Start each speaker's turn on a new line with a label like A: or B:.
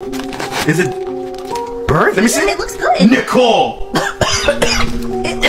A: Is it birth? Let me see.
B: It looks good.
A: Nicole!